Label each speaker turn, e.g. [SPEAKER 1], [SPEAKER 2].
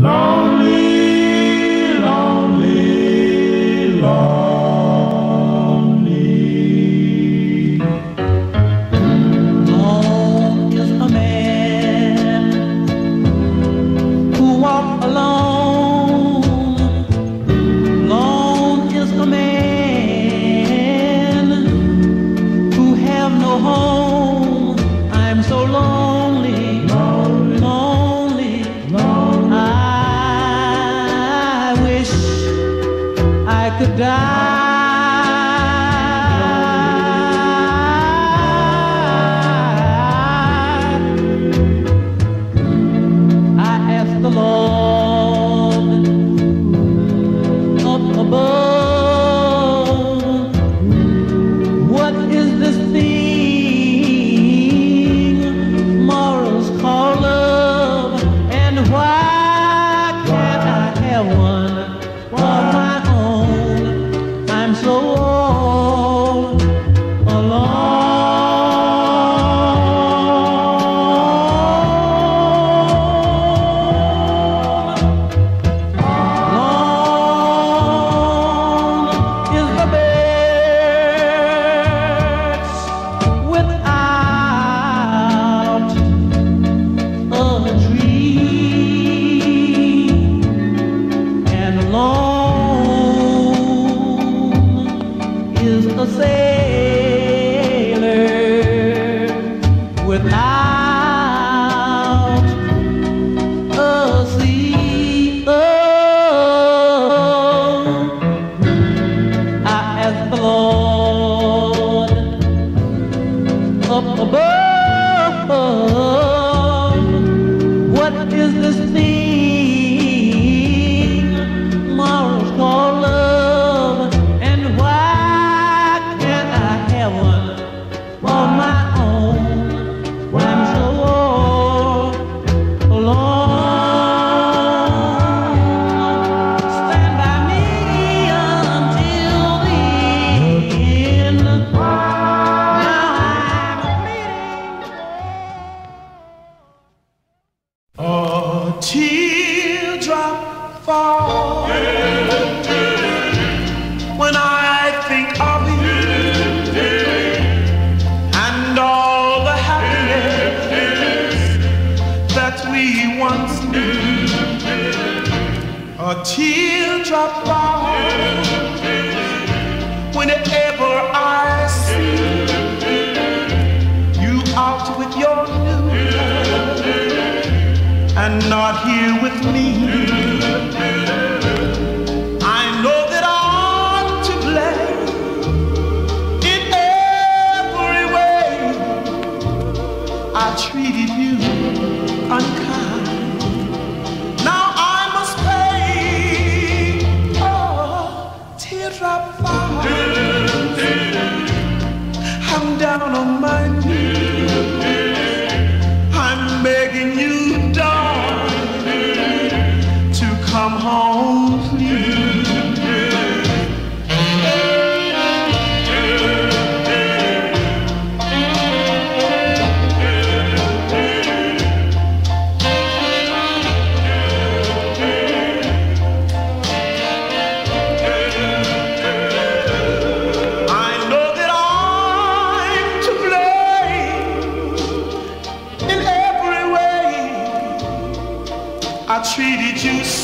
[SPEAKER 1] Long. no
[SPEAKER 2] sé. teardrop falls whenever I see you out with your new and not here with me. I know that I'm to blame in every way I treated you. down on my knees. treated you